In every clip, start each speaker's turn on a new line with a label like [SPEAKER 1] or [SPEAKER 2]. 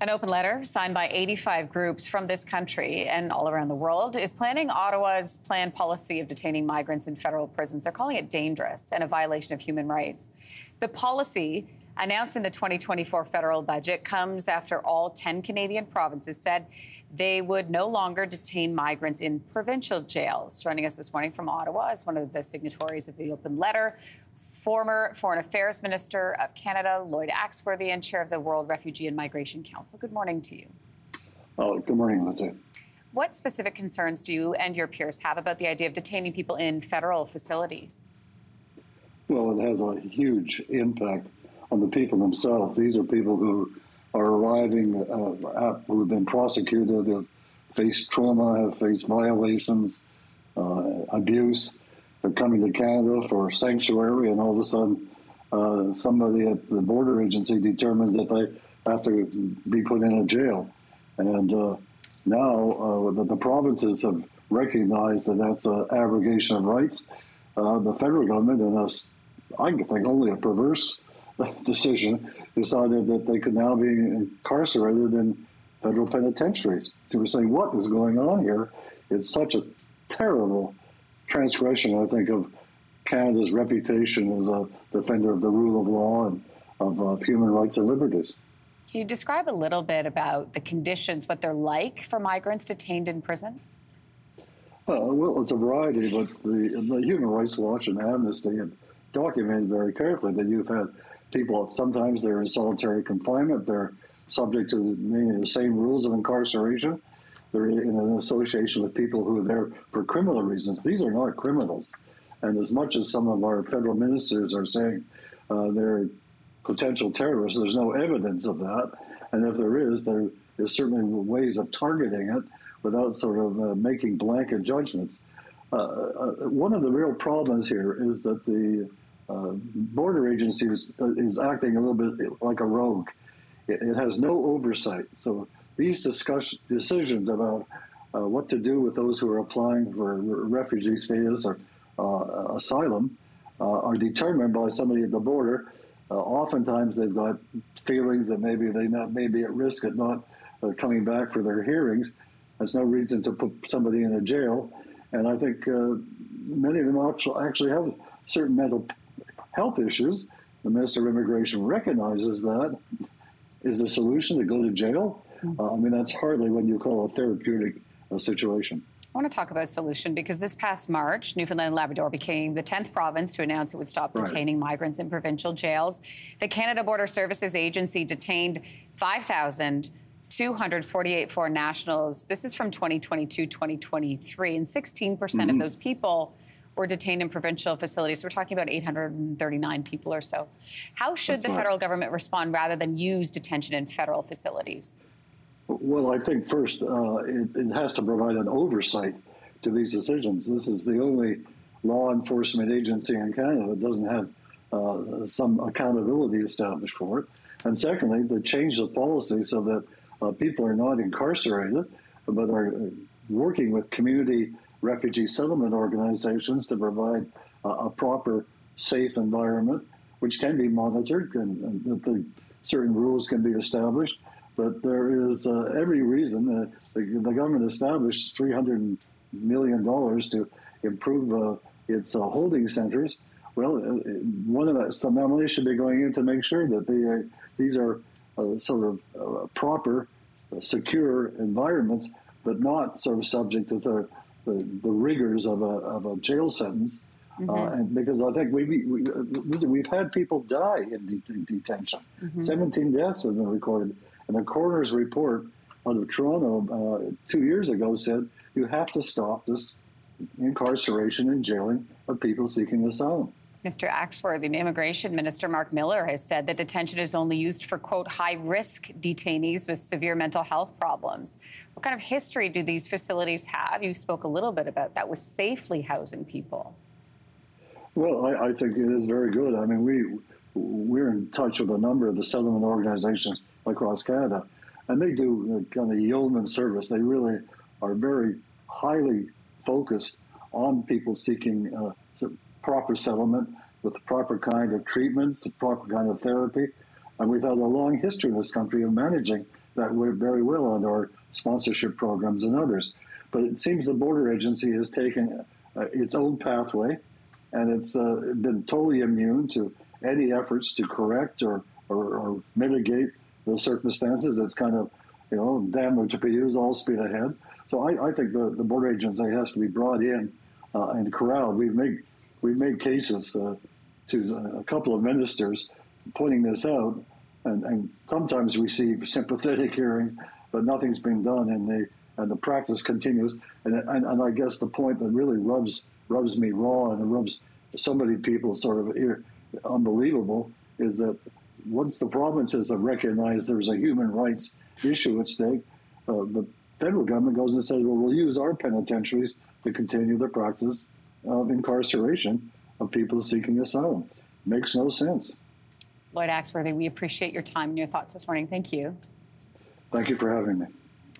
[SPEAKER 1] An open letter signed by 85 groups from this country and all around the world is planning Ottawa's planned policy of detaining migrants in federal prisons. They're calling it dangerous and a violation of human rights. The policy announced in the 2024 federal budget comes after all 10 Canadian provinces said they would no longer detain migrants in provincial jails. Joining us this morning from Ottawa is one of the signatories of the open letter, former Foreign Affairs Minister of Canada, Lloyd Axworthy, and chair of the World Refugee and Migration Council. Good morning to you.
[SPEAKER 2] Oh, good morning, Lindsey.
[SPEAKER 1] What specific concerns do you and your peers have about the idea of detaining people in federal facilities?
[SPEAKER 2] Well, it has a huge impact on the people themselves. These are people who are arriving, uh, who have been prosecuted, have faced trauma, have faced violations, uh, abuse. They're coming to Canada for sanctuary, and all of a sudden, uh, somebody at the border agency determines that they have to be put in a jail. And uh, now uh, the, the, provinces have recognized that that's an abrogation of rights. Uh, the federal government, and us, I think only a perverse decision, decided that they could now be incarcerated in federal penitentiaries. So we're saying, what is going on here? It's such a terrible transgression, I think, of Canada's reputation as a defender of the rule of law and of uh, human rights and liberties.
[SPEAKER 1] Can you describe a little bit about the conditions, what they're like for migrants detained in prison?
[SPEAKER 2] Uh, well, it's a variety, but the, the Human Rights Watch and Amnesty have documented very carefully that you've had people, sometimes they're in solitary confinement, they're subject to many of the same rules of incarceration. They're in an association with people who are there for criminal reasons. These are not criminals. And as much as some of our federal ministers are saying uh, they're potential terrorists, there's no evidence of that. And if there is, there is certainly ways of targeting it without sort of uh, making blanket judgments. Uh, uh one of the real problems here is that the uh, border agency is, is, acting a little bit like a rogue. It, it has no oversight. So these discussion, decisions about uh, what to do with those who are applying for refugee status or uh, asylum uh, are determined by somebody at the border. Oftentimes, they've got feelings that maybe they not may be at risk of not coming back for their hearings. There's no reason to put somebody in a jail, and I think many of them actually have certain mental health issues. The Minister of Immigration recognizes that. Is the solution to go to jail? Mm-hmm. Uh, I mean, that's hardly what you call a therapeutic uh, situation.
[SPEAKER 1] I want to talk about solution because this past March, Newfoundland and Labrador became the 10th province to announce it would stop right. detaining migrants in provincial jails. The Canada Border Services Agency detained 5,248 foreign nationals. This is from 2022 2023, and 16% mm-hmm. of those people were detained in provincial facilities. We're talking about 839 people or so. How should That's the federal government respond rather than use detention in federal facilities?
[SPEAKER 2] Well, I think first uh, it, it, has to provide an oversight to these decisions. This is the only law enforcement agency in Canada that doesn't have uh, some accountability established for it. And secondly, to change the policy so that uh, people are not incarcerated, but are uh, working with community refugee settlement organizations to provide uh, a proper, safe environment, which can be monitored and, and that the certain rules can be established. But there is uh, every reason uh, the, the, government established $300 million to improve uh, its holding centers. Well, one of the, some money should be going in to make sure that they these are sort of proper, secure environments, but not sort of subject to the the, the rigors of a, of a jail sentence. Uh, mm-hmm. Uh, and because I think we, we, we've had people die in, de- in detention. Mm-hmm. 17 deaths have been recorded. And the coroner's report out of Toronto uh, two years ago said you have to stop this incarceration and jailing of people seeking asylum.
[SPEAKER 1] Mr. Axworthy, the Immigration Minister Mark Miller has said that detention is only used for, quote, high risk detainees with severe mental health problems. What kind of history do these facilities have? You spoke a little bit about that with safely housing people.
[SPEAKER 2] Well, I, I think it is very good. I mean, we, we're in touch with a number of the settlement organizations across Canada, and they do kind of yeoman service. They really are very highly focused on people seeking uh, proper settlement with the proper kind of treatments, the proper kind of therapy. And we've had a long history in this country of managing that very well under our sponsorship programs and others. But it seems the border agency has taken uh, its own pathway, and it's uh, been totally immune to any efforts to correct or, or, or mitigate the circumstances. It's kind of, you know, damn to be used, all speed ahead. So I, I think the, the border agency has to be brought in uh, and corralled. We've made we've made cases uh, to a couple of ministers pointing this out, and, and sometimes we see sympathetic hearings, but nothing's been done, and the and the practice continues. And, and, and I guess the point that really rubs rubs me raw and rubs so many people sort of ear, unbelievable is that once the provinces have recognized there's a human rights issue at stake, uh, the federal government goes and says, well, we'll use our penitentiaries to continue the practice of incarceration of people seeking asylum. Makes no sense.
[SPEAKER 1] Lloyd Axworthy, we appreciate your time and your thoughts this morning. Thank you.
[SPEAKER 2] Thank you for having me.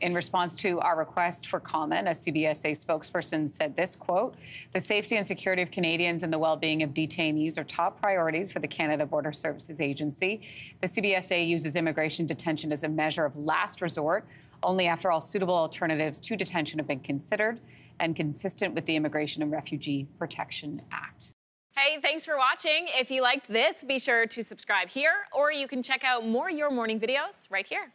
[SPEAKER 1] In response to our request for comment, a CBSA spokesperson said this quote, the safety and security of Canadians and the well-being of detainees are top priorities for the Canada Border Services Agency. The CBSA uses immigration detention as a measure of last resort, only after all suitable alternatives to detention have been considered and consistent with the Immigration and Refugee Protection Act.
[SPEAKER 3] Hey, thanks for watching. If you liked this, be sure to subscribe here, or you can check out more Your Morning videos right here.